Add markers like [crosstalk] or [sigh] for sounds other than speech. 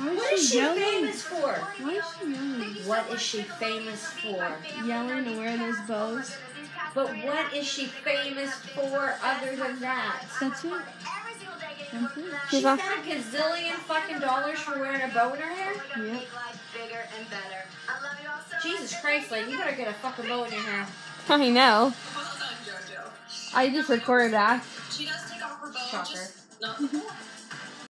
Why What what is she she yelling? famous for? Why is she yelling? What is she famous for? Yelling and wearing those bows. But what is she famous for other than that? That's it. That's. She's got a gazillion fucking dollars for wearing a bow in her hair? Yep. Jesus Christ, lady, you better get a fucking bow in your hair. I know. I just recorded that. She does take off her bow, Shocker. just not [laughs]